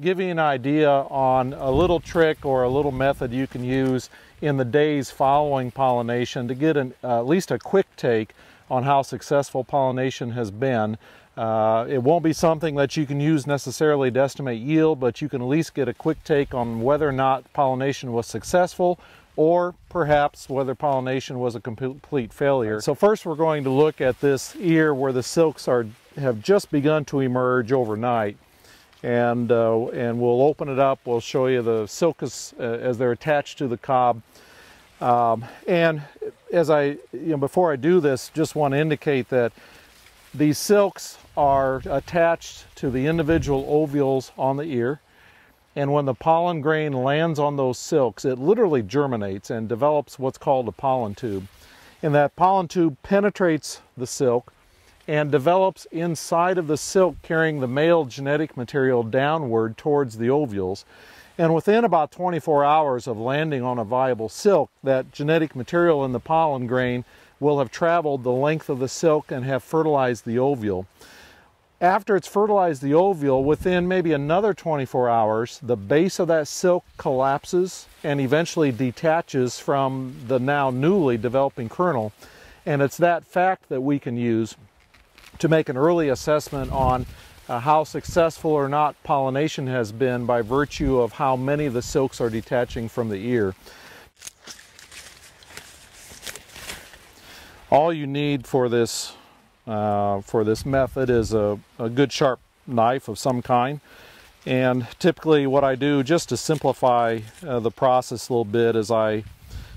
give you an idea on a little trick or a little method you can use in the days following pollination to get an, uh, at least a quick take on how successful pollination has been. Uh, it won't be something that you can use necessarily to estimate yield, but you can at least get a quick take on whether or not pollination was successful or perhaps whether pollination was a complete failure. So first we're going to look at this ear where the silks are have just begun to emerge overnight and uh, and we'll open it up. We'll show you the silk as, uh, as they're attached to the cob. Um, and as I, you know, before I do this, just want to indicate that these silks are attached to the individual ovules on the ear. And when the pollen grain lands on those silks, it literally germinates and develops what's called a pollen tube. And that pollen tube penetrates the silk and develops inside of the silk carrying the male genetic material downward towards the ovules. And within about 24 hours of landing on a viable silk, that genetic material in the pollen grain will have traveled the length of the silk and have fertilized the ovule. After it's fertilized the ovule, within maybe another 24 hours, the base of that silk collapses and eventually detaches from the now newly developing kernel. And it's that fact that we can use to make an early assessment on uh, how successful or not pollination has been by virtue of how many of the silks are detaching from the ear. All you need for this uh, for this method is a, a good sharp knife of some kind. And typically what I do just to simplify uh, the process a little bit is I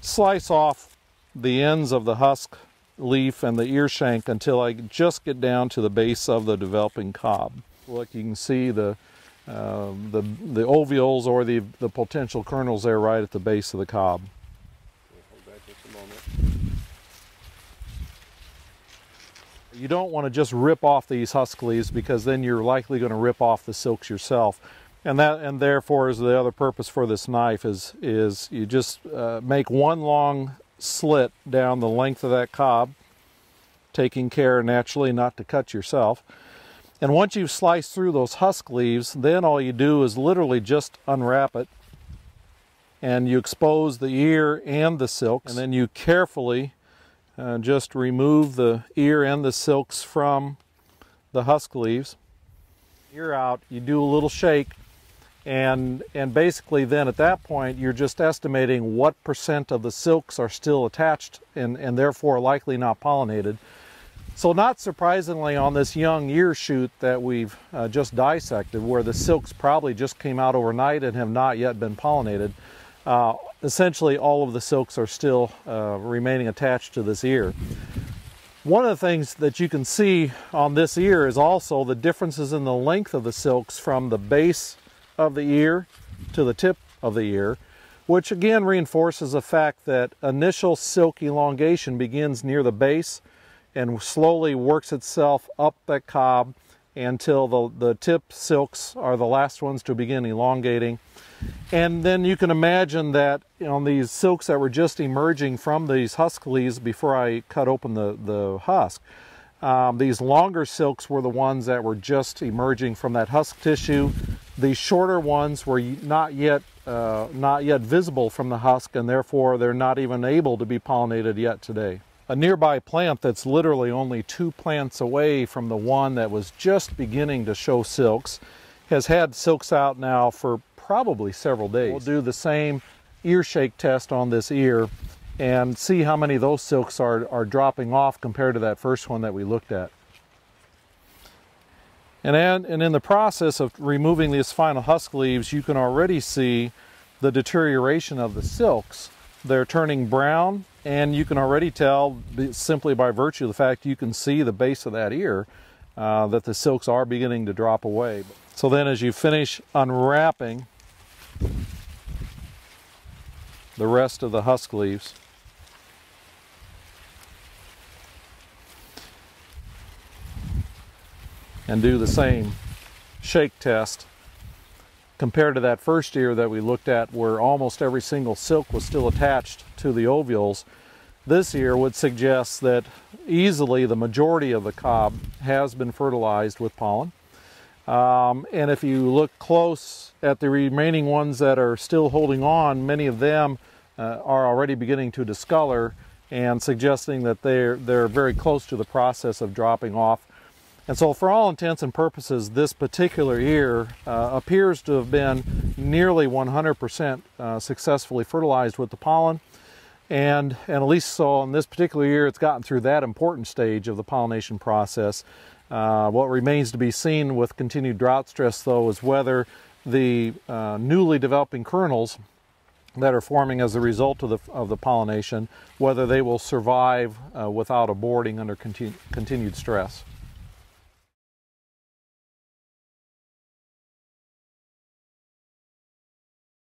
slice off the ends of the husk leaf and the ear shank until I just get down to the base of the developing cob. Look, you can see the uh, the the ovules or the the potential kernels there right at the base of the cob. You don't want to just rip off these husk leaves because then you're likely going to rip off the silks yourself. And that and therefore is the other purpose for this knife is is you just uh, make one long slit down the length of that cob, taking care naturally not to cut yourself. And once you've sliced through those husk leaves, then all you do is literally just unwrap it and you expose the ear and the silks and then you carefully uh, just remove the ear and the silks from the husk leaves. Ear out, you do a little shake and and basically then at that point you're just estimating what percent of the silks are still attached and and therefore likely not pollinated. So not surprisingly on this young ear shoot that we've uh, just dissected where the silks probably just came out overnight and have not yet been pollinated uh, essentially all of the silks are still uh, remaining attached to this ear. One of the things that you can see on this ear is also the differences in the length of the silks from the base of the ear to the tip of the ear, which again reinforces the fact that initial silk elongation begins near the base and slowly works itself up the cob until the, the tip silks are the last ones to begin elongating. And then you can imagine that on these silks that were just emerging from these husk leaves before I cut open the, the husk, um, these longer silks were the ones that were just emerging from that husk tissue. The shorter ones were not yet uh, not yet visible from the husk, and therefore they're not even able to be pollinated yet today. A nearby plant that's literally only two plants away from the one that was just beginning to show silks has had silks out now for probably several days. We'll do the same ear shake test on this ear and see how many of those silks are, are dropping off compared to that first one that we looked at. And, and, in the process of removing these final husk leaves, you can already see the deterioration of the silks. They're turning brown, and you can already tell simply by virtue of the fact you can see the base of that ear uh, that the silks are beginning to drop away. So then as you finish unwrapping the rest of the husk leaves, and do the same shake test compared to that first ear that we looked at where almost every single silk was still attached to the ovules. This ear would suggest that easily the majority of the cob has been fertilized with pollen. Um, and if you look close at the remaining ones that are still holding on, many of them uh, are already beginning to discolor and suggesting that they're, they're very close to the process of dropping off. And so, for all intents and purposes, this particular ear uh, appears to have been nearly 100% uh, successfully fertilized with the pollen. And, and at least so in this particular year, it's gotten through that important stage of the pollination process. Uh, what remains to be seen with continued drought stress, though, is whether the uh, newly developing kernels that are forming as a result of the, of the pollination, whether they will survive uh, without aborting under continu continued stress.